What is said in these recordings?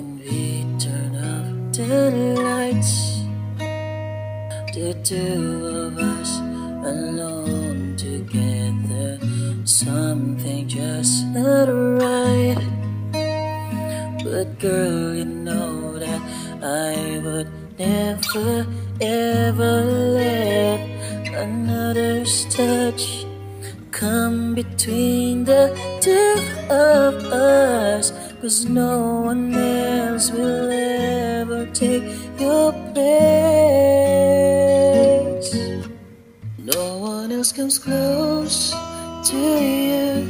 When we turn off the lights, the two of us alone together, something just not right. But girl, you know that I would never, ever let another's touch come between the two of us. Cause no one else will ever take your place. No one else comes close to you.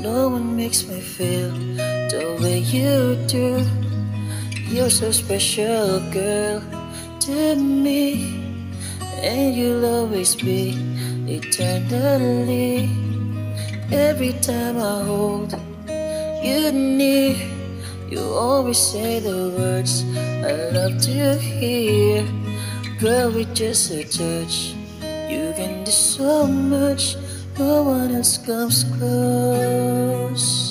No one makes me feel the way you do. You're so special, girl, to me. And you'll always be eternally. Every time I hold you near, you always say the words I love to hear. Girl, with just a touch, you can do so much. No one else comes close.